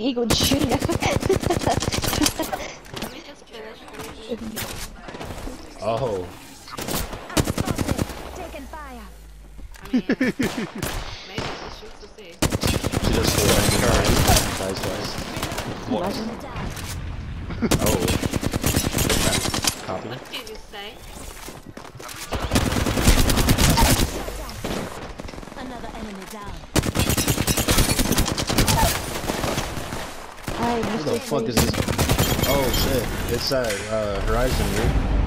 Eagle shooting Let me just finish. Let me just Oh. Taking fire. I mean, maybe just shoot to see. She just flew right Nice, nice. Imagine. Oh. Copy. What did you say? Another enemy down. I Who the fuck is this? Oh shit. It's that uh, Horizon, right?